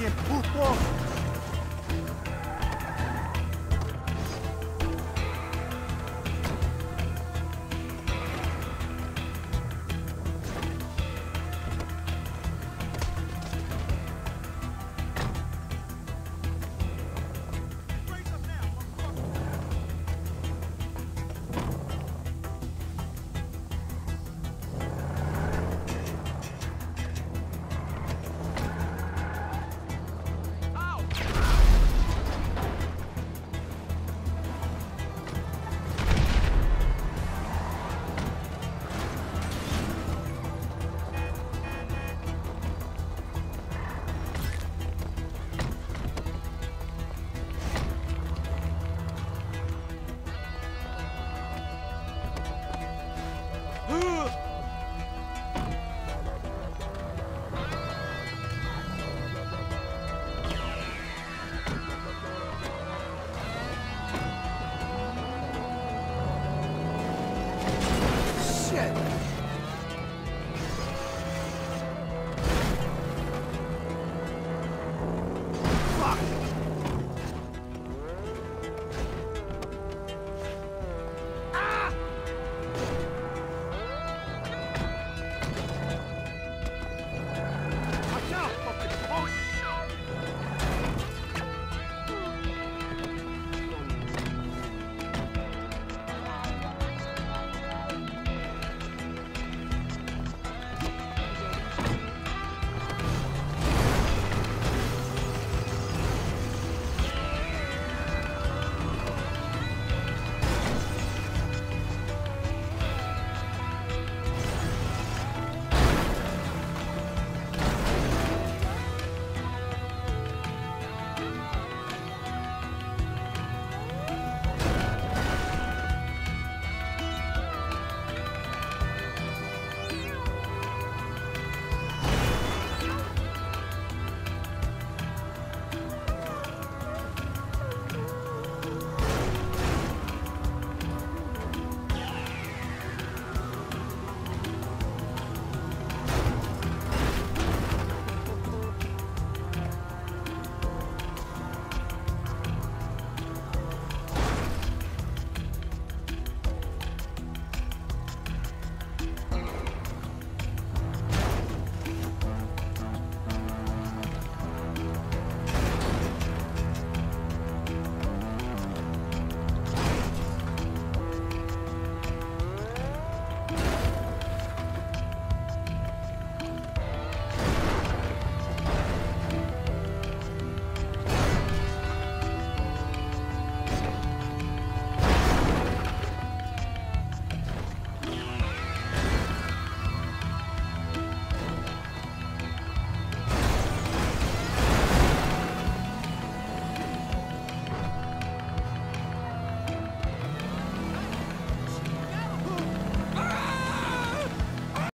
tiempo, Yeah.